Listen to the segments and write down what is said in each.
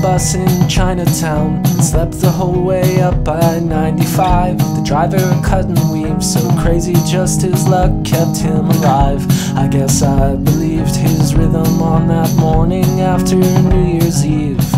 bus in Chinatown and slept the whole way up by 95. The driver cut and weave, so crazy just his luck kept him alive. I guess I believed his rhythm on that morning after New Year's Eve.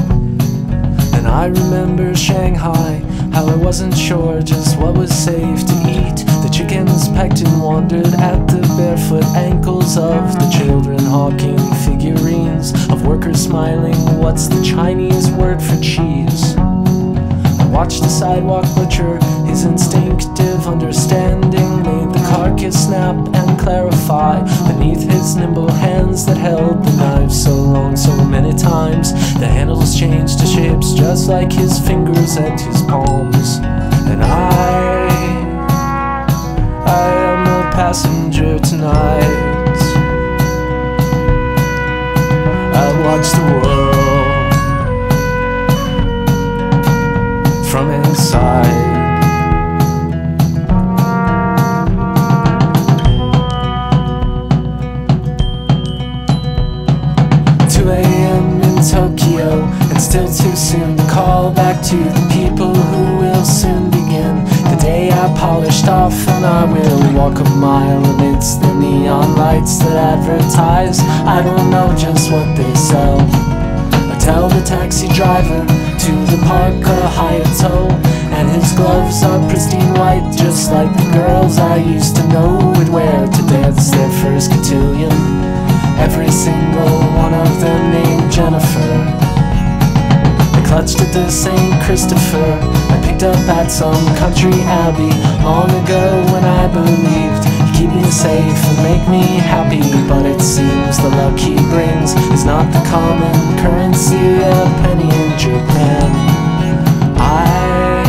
And I remember Shanghai, how I wasn't sure just what was safe to eat. The chickens pecked and wandered at the barefoot ankles of the children hawking figurines of workers smiling. What's the Chinese word for cheese? I watched the sidewalk butcher, his instinctive understanding made the carcass snap and clarify beneath his nimble hands that held the knife so long, so many times. The handles changed to shapes just like his fingers and his palms. And I, tonight. I watch the world from inside. 2 a.m. in Tokyo, and still too soon to call back to the people who will soon begin. Day I polished off, and I will walk a mile amidst the neon lights that advertise. I don't know just what they sell. I tell the taxi driver to the park a Hayato, and his gloves are pristine white, just like the girls I used to know would wear to dance their first cotillion. Every single one of them named Jennifer. I clutched at the St. Christopher picked up at some country abbey long ago when I believed keep me safe and make me happy. But it seems the luck he brings is not the common currency of penny in Japan. I,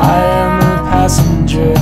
I am a passenger